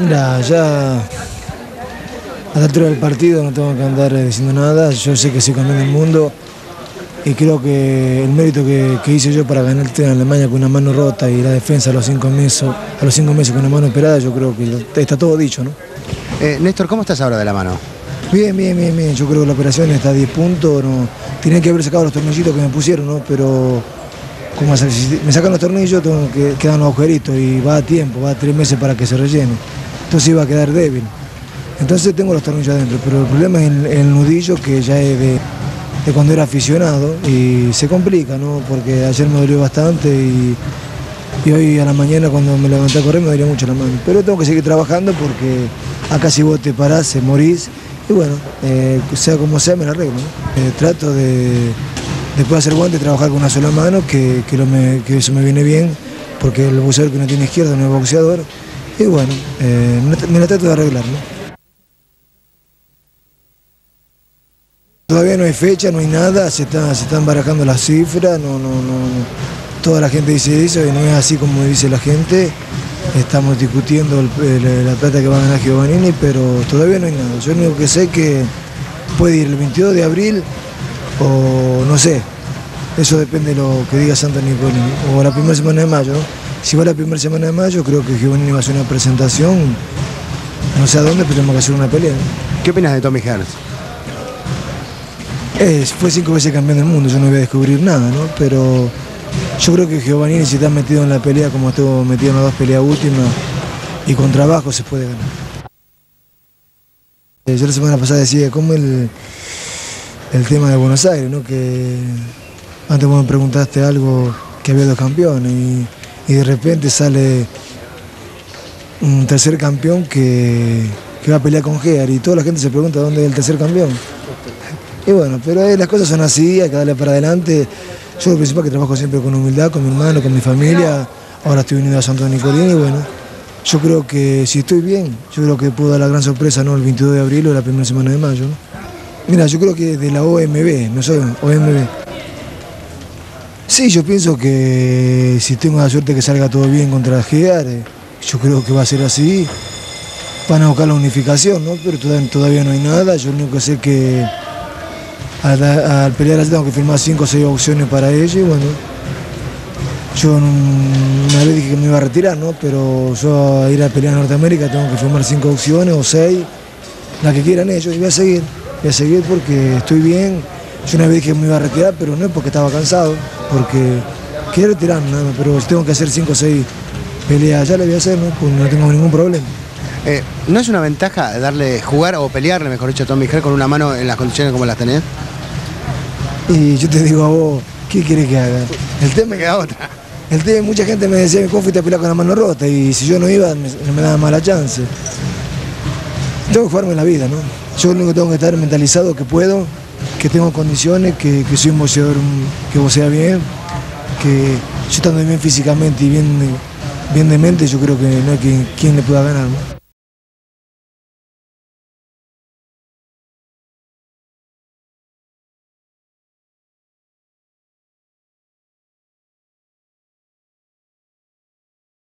Mira, ya a la altura del partido no tengo que andar eh, diciendo nada, yo sé que soy campeón del mundo y creo que el mérito que, hice yo para ganar el tema en Alemania con una mano rota y la defensa a los cinco meses, a los cinco meses con una mano operada, yo creo que está todo dicho, ¿no? Eh, Néstor, ¿cómo estás ahora de la mano? Bien, bien, bien, bien. Yo creo que la operación está a 10 puntos. No, tienen que haber sacado los tornillitos que me pusieron, ¿no? Pero como si me sacan los tornillos, tengo que quedar los agujeritos y va a tiempo, va a tres meses para que se rellene. Entonces iba a quedar débil. Entonces tengo los tornillos adentro, pero el problema es el, nudillo que ya es de, cuando era aficionado y se complica, ¿no? Porque ayer me dolió bastante y, hoy a la mañana cuando me levanté a correr me dolía mucho la mano. Pero tengo que seguir trabajando porque acá si vos te parás, morís y bueno, eh, sea como sea me la arreglo. Eh, trato de después de hacer guante trabajar con una sola mano, que, eso me viene bien, porque el boxeador que no tiene izquierda no es boxeador. Y bueno, eh, me la trato de arreglar. Todavía no hay fecha, no hay nada, se, se están barajando las cifras, no, no, no, toda la gente dice eso y no es así como dice la gente. Estamos discutiendo la plata que va a ganar Giovannini, pero todavía no hay nada. Yo único que sé que puede ir el 22 de abril o no sé, eso depende de lo que diga Santa Nicolini, o la primera semana de mayo. Si va la primera semana de mayo, creo que Giovannini va a hacer una presentación, no sé a dónde, pero tenemos que hacer una pelea. ¿Qué opinas de Tommy Hearns? fue cinco veces campeón del mundo, yo no voy a descubrir nada, ¿no? Pero yo creo que Giovannini si está metido en la pelea como estuvo metido en las dos peleas últimas y con trabajo se puede ganar. Eh, yo la semana pasada decía cómo el, el tema de Buenos Aires, ¿no? Que antes vos me preguntaste algo que había dos campeones y, de repente sale un tercer campeón que, va a pelear con Gear y toda la gente se pregunta dónde es el tercer campeón. Y bueno, pero las cosas son así, hay que darle para adelante. Yo lo principal que trabajo siempre con humildad, con mi hermano, con mi familia. Ahora estoy venido a Santo Nicolín y bueno, yo creo que si estoy bien, yo creo que puedo dar la gran sorpresa ¿no? el 22 de abril o la primera semana de mayo. Mira, yo creo que de la OMB, no soy OMB. Sí, yo pienso que si tengo la suerte que salga todo bien contra GEAR, eh, yo creo que va a ser así. Van a buscar la unificación, ¿no? Pero todavía no hay nada. Yo lo único que sé que al, pelear así tengo que firmar cinco o seis opciones para ellos y bueno, yo una vez dije que me iba a retirar, ¿no? Pero yo a ir a pelear a Norteamérica tengo que firmar cinco opciones o seis, las que quieran ellos, y voy a seguir, voy a seguir porque estoy bien. Yo una vez dije que me iba a retirar, pero no es porque estaba cansado, porque quiero retirar nada pero si tengo que hacer cinco o seis peleas ya le voy a hacer, ¿no? Pues no tengo ningún problema. Eh, ¿No es una ventaja darle, jugar o pelearle, mejor dicho, a Tommy Miguel con una mano en las condiciones como las tenés? Y yo te digo a vos, ¿qué quieres que haga? El tema queda otra. El tema, mucha gente me decía, ¿cómo fuiste a pelear con la mano rota? Y si yo no iba, no me daba mala chance. Tengo que jugarme la vida, ¿no? Yo lo único que tengo que estar mentalizado que puedo, que tengo condiciones, que, soy un boxeador que vocea bien, que yo estando bien físicamente y bien, bien de mente, yo creo que no hay quien, quien le pueda ganar.